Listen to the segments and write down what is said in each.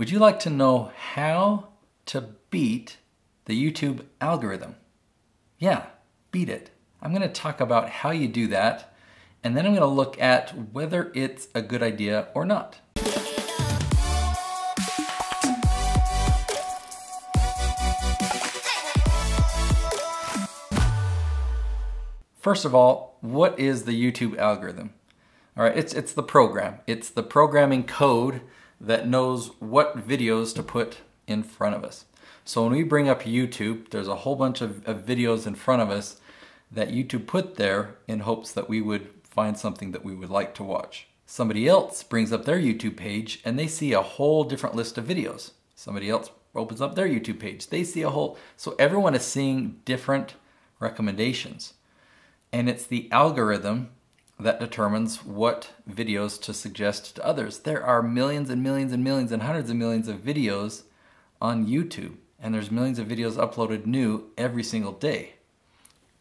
Would you like to know how to beat the YouTube algorithm? Yeah, beat it. I'm going to talk about how you do that, and then I'm going to look at whether it's a good idea or not. First of all, what is the YouTube algorithm? All right, it's, it's the program. It's the programming code that knows what videos to put in front of us. So when we bring up YouTube, there's a whole bunch of, of videos in front of us that YouTube put there in hopes that we would find something that we would like to watch. Somebody else brings up their YouTube page and they see a whole different list of videos. Somebody else opens up their YouTube page. They see a whole, so everyone is seeing different recommendations. And it's the algorithm that determines what videos to suggest to others. There are millions and millions and millions and hundreds of millions of videos on YouTube, and there's millions of videos uploaded new every single day.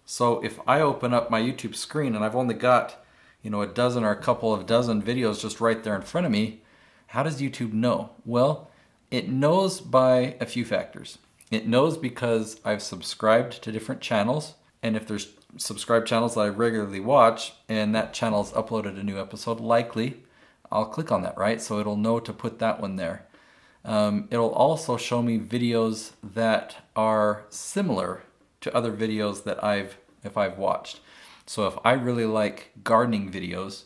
So if I open up my YouTube screen and I've only got, you know, a dozen or a couple of dozen videos just right there in front of me, how does YouTube know? Well, it knows by a few factors. It knows because I've subscribed to different channels, and if there's subscribed channels that I regularly watch and that channel's uploaded a new episode, likely I'll click on that, right? So it'll know to put that one there. Um, it'll also show me videos that are similar to other videos that I've if I've watched. So if I really like gardening videos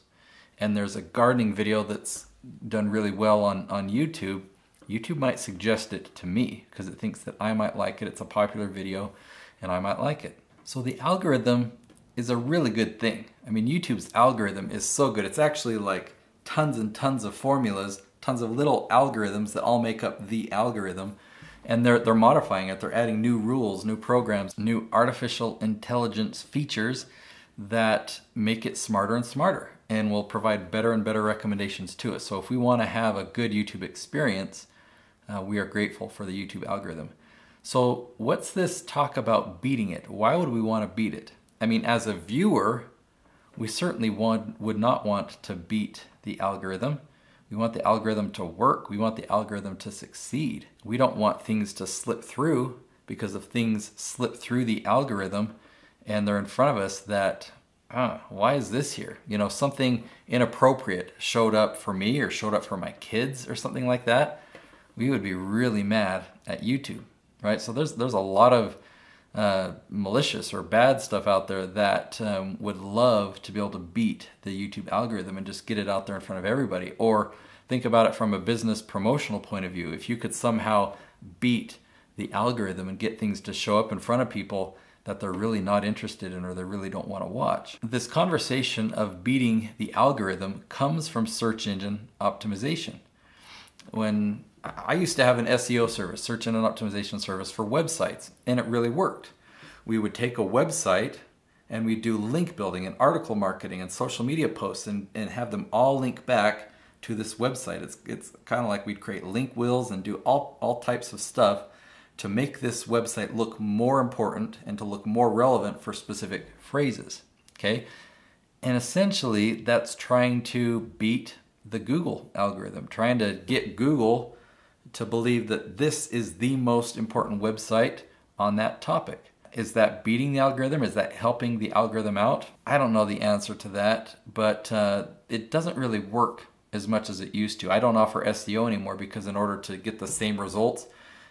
and there's a gardening video that's done really well on, on YouTube, YouTube might suggest it to me because it thinks that I might like it. It's a popular video and I might like it. So the algorithm is a really good thing. I mean, YouTube's algorithm is so good. It's actually like tons and tons of formulas, tons of little algorithms that all make up the algorithm. And they're, they're modifying it. They're adding new rules, new programs, new artificial intelligence features that make it smarter and smarter and will provide better and better recommendations to us. So if we want to have a good YouTube experience, uh, we are grateful for the YouTube algorithm. So what's this talk about beating it? Why would we want to beat it? I mean, as a viewer, we certainly want, would not want to beat the algorithm. We want the algorithm to work. We want the algorithm to succeed. We don't want things to slip through because if things slip through the algorithm and they're in front of us that, ah, why is this here? You know, something inappropriate showed up for me or showed up for my kids or something like that, we would be really mad at YouTube right? So there's there's a lot of uh, malicious or bad stuff out there that um, would love to be able to beat the YouTube algorithm and just get it out there in front of everybody. Or think about it from a business promotional point of view. If you could somehow beat the algorithm and get things to show up in front of people that they're really not interested in or they really don't want to watch. This conversation of beating the algorithm comes from search engine optimization. When I used to have an SEO service, search engine optimization service for websites, and it really worked. We would take a website and we'd do link building and article marketing and social media posts and, and have them all link back to this website. It's, it's kind of like we'd create link wheels and do all, all types of stuff to make this website look more important and to look more relevant for specific phrases. Okay? And essentially, that's trying to beat the Google algorithm, trying to get Google to believe that this is the most important website on that topic. Is that beating the algorithm? Is that helping the algorithm out? I don't know the answer to that, but uh, it doesn't really work as much as it used to. I don't offer SEO anymore because in order to get the same results,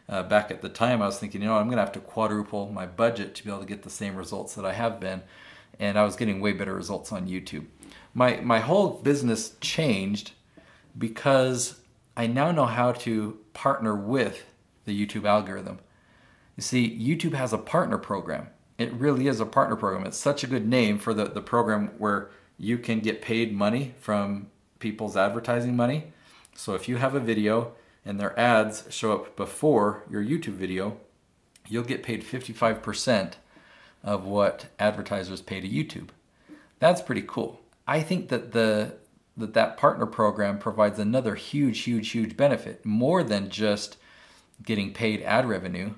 uh, back at the time I was thinking, you know, I'm going to have to quadruple my budget to be able to get the same results that I have been, and I was getting way better results on YouTube. My my whole business changed because I now know how to partner with the YouTube algorithm. You see, YouTube has a partner program. It really is a partner program. It's such a good name for the, the program where you can get paid money from people's advertising money. So if you have a video and their ads show up before your YouTube video, you'll get paid 55% of what advertisers pay to YouTube. That's pretty cool. I think that the that that partner program provides another huge, huge, huge benefit, more than just getting paid ad revenue.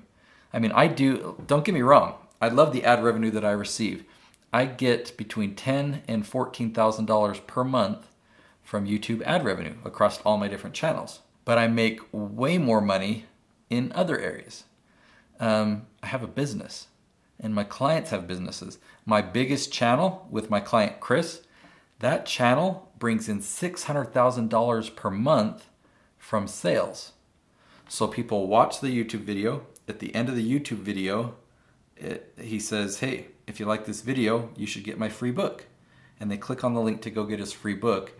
I mean, I do, don't get me wrong, I love the ad revenue that I receive. I get between ten and $14,000 per month from YouTube ad revenue across all my different channels. but I make way more money in other areas. Um, I have a business and my clients have businesses. My biggest channel with my client Chris, that channel brings in $600,000 per month from sales. So people watch the YouTube video. At the end of the YouTube video, it, he says, Hey, if you like this video, you should get my free book. And they click on the link to go get his free book.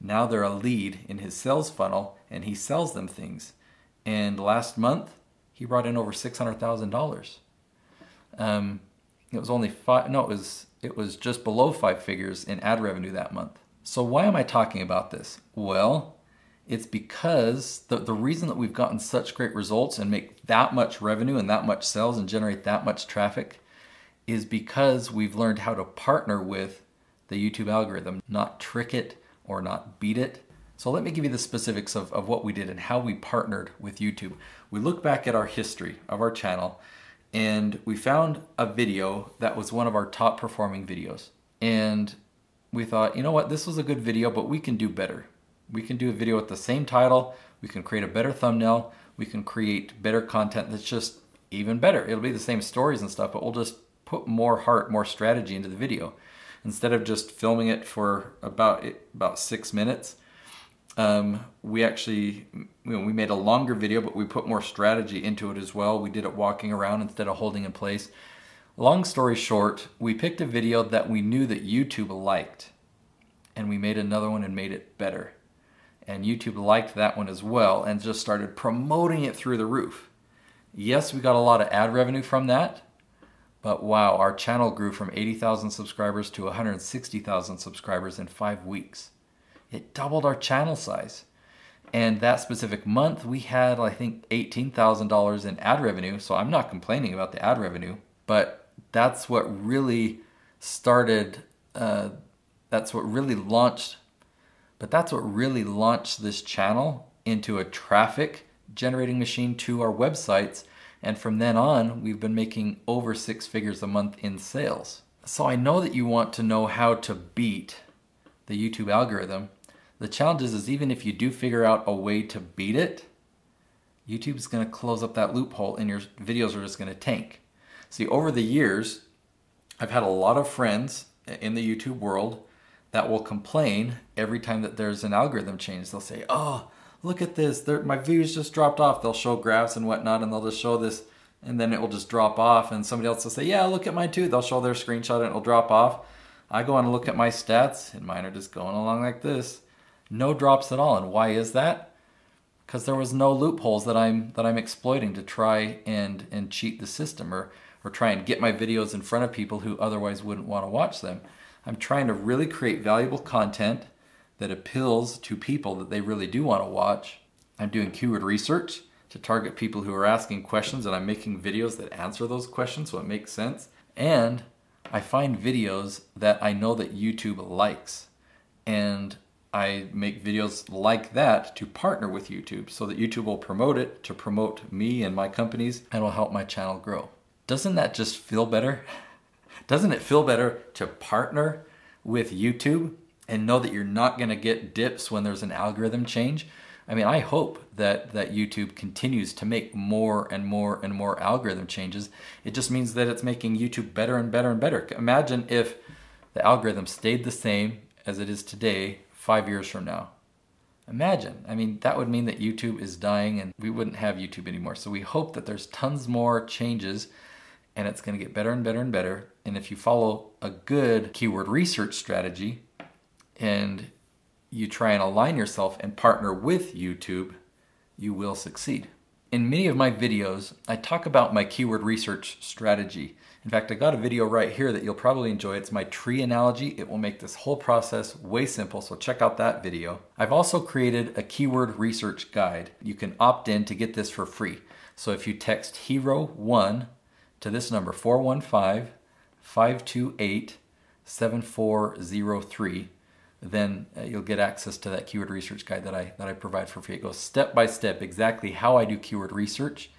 Now they're a lead in his sales funnel and he sells them things. And last month, he brought in over $600,000. Um, it was only five, no, it was, it was just below five figures in ad revenue that month. So why am I talking about this? Well, it's because the, the reason that we've gotten such great results and make that much revenue and that much sales and generate that much traffic is because we've learned how to partner with the YouTube algorithm, not trick it or not beat it. So let me give you the specifics of, of what we did and how we partnered with YouTube. We look back at our history of our channel and we found a video that was one of our top performing videos. And we thought, you know what, this was a good video, but we can do better. We can do a video with the same title, we can create a better thumbnail, we can create better content that's just even better. It'll be the same stories and stuff, but we'll just put more heart, more strategy into the video. Instead of just filming it for about about six minutes, um, we actually you know, we made a longer video, but we put more strategy into it as well. We did it walking around instead of holding in place. Long story short, we picked a video that we knew that YouTube liked, and we made another one and made it better. And YouTube liked that one as well and just started promoting it through the roof. Yes, we got a lot of ad revenue from that, but wow, our channel grew from 80,000 subscribers to 160,000 subscribers in five weeks. It doubled our channel size. And that specific month, we had, I think, $18,000 in ad revenue. So I'm not complaining about the ad revenue, but that's what really started, uh, that's what really launched, but that's what really launched this channel into a traffic generating machine to our websites. And from then on, we've been making over six figures a month in sales. So I know that you want to know how to beat the YouTube algorithm. The challenge is, is even if you do figure out a way to beat it, YouTube's going to close up that loophole and your videos are just going to tank. See, over the years, I've had a lot of friends in the YouTube world that will complain every time that there's an algorithm change. They'll say, oh, look at this, They're, my views just dropped off. They'll show graphs and whatnot, and they'll just show this, and then it will just drop off. And somebody else will say, yeah, look at mine too. They'll show their screenshot and it'll drop off. I go and look at my stats, and mine are just going along like this no drops at all. And why is that? Because there was no loopholes that I'm that I'm exploiting to try and and cheat the system or or try and get my videos in front of people who otherwise wouldn't want to watch them. I'm trying to really create valuable content that appeals to people that they really do want to watch. I'm doing keyword research to target people who are asking questions and I'm making videos that answer those questions so it makes sense. And I find videos that I know that YouTube likes. And I make videos like that to partner with YouTube so that YouTube will promote it to promote me and my companies and will help my channel grow. Doesn't that just feel better? Doesn't it feel better to partner with YouTube and know that you're not going to get dips when there's an algorithm change? I mean, I hope that, that YouTube continues to make more and more and more algorithm changes. It just means that it's making YouTube better and better and better. Imagine if the algorithm stayed the same as it is today five years from now. Imagine. I mean, that would mean that YouTube is dying and we wouldn't have YouTube anymore. So we hope that there's tons more changes and it's going to get better and better and better. And if you follow a good keyword research strategy and you try and align yourself and partner with YouTube, you will succeed. In many of my videos, I talk about my keyword research strategy. In fact, I got a video right here that you'll probably enjoy. It's my tree analogy. It will make this whole process way simple, so check out that video. I've also created a keyword research guide. You can opt in to get this for free. So if you text HERO1 to this number, 415-528-7403, then uh, you'll get access to that keyword research guide that I, that I provide for free. It goes step by step exactly how I do keyword research,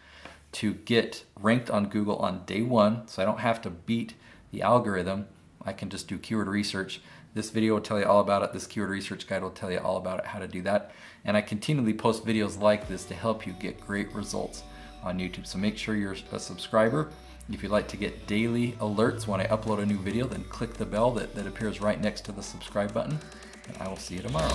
to get ranked on Google on day one, so I don't have to beat the algorithm. I can just do keyword research This video will tell you all about it. This keyword research guide will tell you all about it, how to do that. And I continually post videos like this to help you get great results on YouTube. So make sure you're a subscriber. If you'd like to get daily alerts when I upload a new video, then click the bell that, that appears right next to the subscribe button. And I will see you tomorrow.